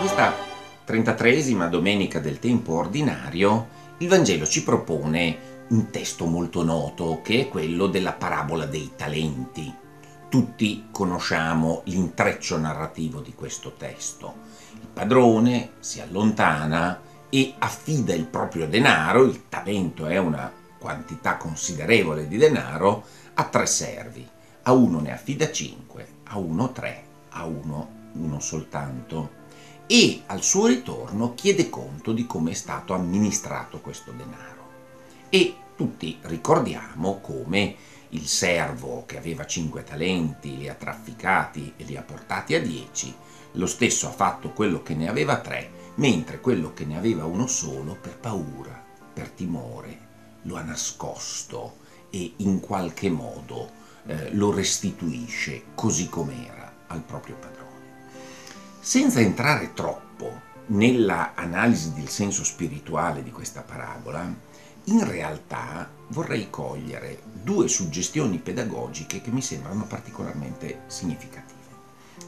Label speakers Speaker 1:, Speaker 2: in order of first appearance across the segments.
Speaker 1: questa 33esima domenica del tempo ordinario, il Vangelo ci propone un testo molto noto che è quello della parabola dei talenti. Tutti conosciamo l'intreccio narrativo di questo testo. Il padrone si allontana e affida il proprio denaro, il talento è una quantità considerevole di denaro, a tre servi. A uno ne affida cinque, a uno tre, a uno uno soltanto. E al suo ritorno chiede conto di come è stato amministrato questo denaro. E tutti ricordiamo come il servo che aveva cinque talenti li ha trafficati e li ha portati a dieci, lo stesso ha fatto quello che ne aveva tre, mentre quello che ne aveva uno solo, per paura, per timore, lo ha nascosto e in qualche modo eh, lo restituisce così com'era al proprio padrone. Senza entrare troppo nella analisi del senso spirituale di questa parabola, in realtà vorrei cogliere due suggestioni pedagogiche che mi sembrano particolarmente significative.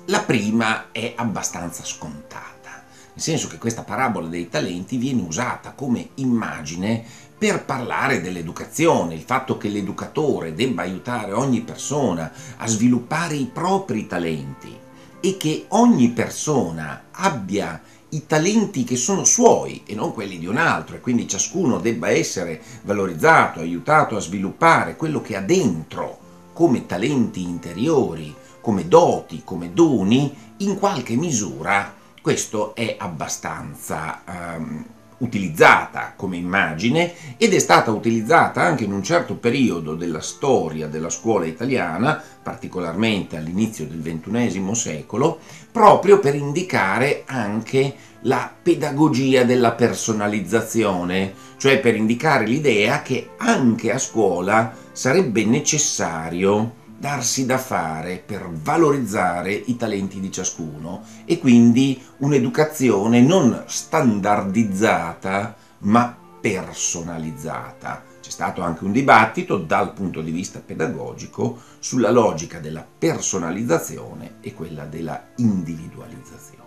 Speaker 1: La prima è abbastanza scontata, nel senso che questa parabola dei talenti viene usata come immagine per parlare dell'educazione, il fatto che l'educatore debba aiutare ogni persona a sviluppare i propri talenti e che ogni persona abbia i talenti che sono suoi e non quelli di un altro e quindi ciascuno debba essere valorizzato, aiutato a sviluppare quello che ha dentro come talenti interiori, come doti, come doni, in qualche misura questo è abbastanza um, utilizzata come immagine ed è stata utilizzata anche in un certo periodo della storia della scuola italiana, particolarmente all'inizio del XXI secolo, proprio per indicare anche la pedagogia della personalizzazione, cioè per indicare l'idea che anche a scuola sarebbe necessario darsi da fare per valorizzare i talenti di ciascuno e quindi un'educazione non standardizzata ma personalizzata. C'è stato anche un dibattito dal punto di vista pedagogico sulla logica della personalizzazione e quella della individualizzazione.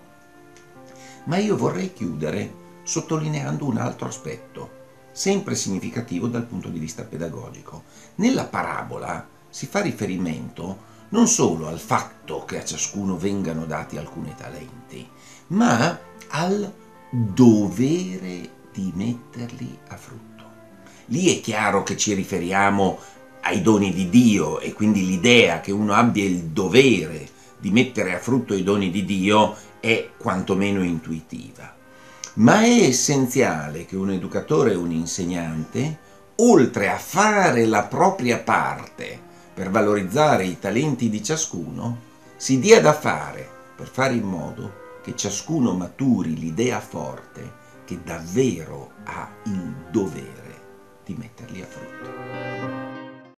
Speaker 1: Ma io vorrei chiudere sottolineando un altro aspetto, sempre significativo dal punto di vista pedagogico. Nella parabola si fa riferimento non solo al fatto che a ciascuno vengano dati alcuni talenti, ma al dovere di metterli a frutto. Lì è chiaro che ci riferiamo ai doni di Dio e quindi l'idea che uno abbia il dovere di mettere a frutto i doni di Dio è quantomeno intuitiva. Ma è essenziale che un educatore e un insegnante, oltre a fare la propria parte per valorizzare i talenti di ciascuno, si dia da fare per fare in modo che ciascuno maturi l'idea forte che davvero ha il dovere di metterli a frutto.